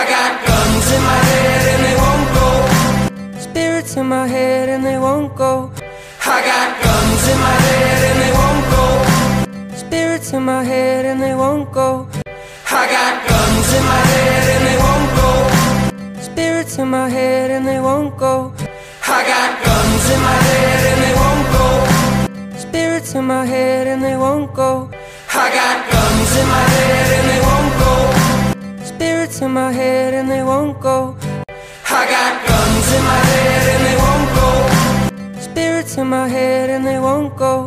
I got guns in my head and they won't go. Spirits in my head and they won't go. I got guns in my head and they won't go. Spirits in my head and they won't go. I got guns in my head and they won't go. Spirits in my head and they won't go. I got guns in my head and they won't go. Spirits in my head and they won't go. I got guns in my head Spirits in my head and they won't go. I got guns in my head and they won't go. Spirits in my head and they won't go.